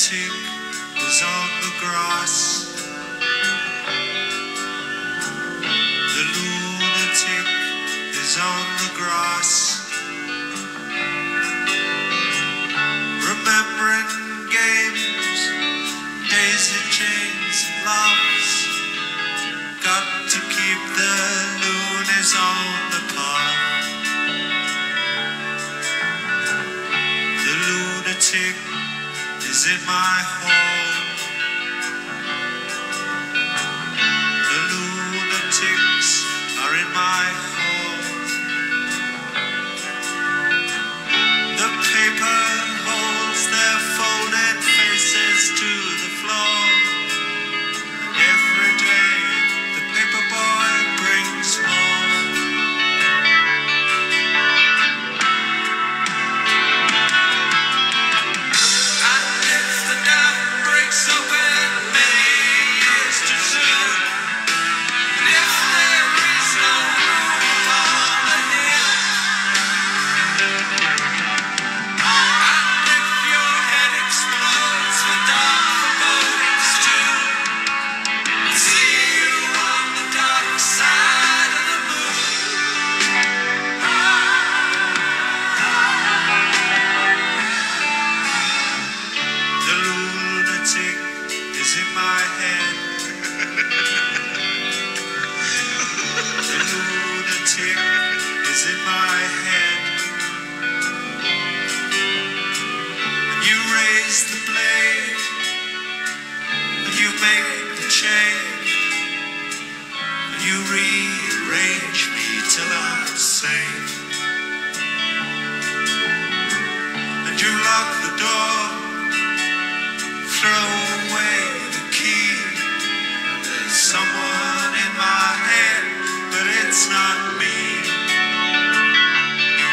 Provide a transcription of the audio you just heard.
tick is on the grass. The lunatic is on the grass. Remembering games, daisy chains and loves. Got to keep the loonies on the in my home. My head. the lunatic is in my head. And you raise the blade, and you make the change, and you rearrange me till I'm safe. And you lock the door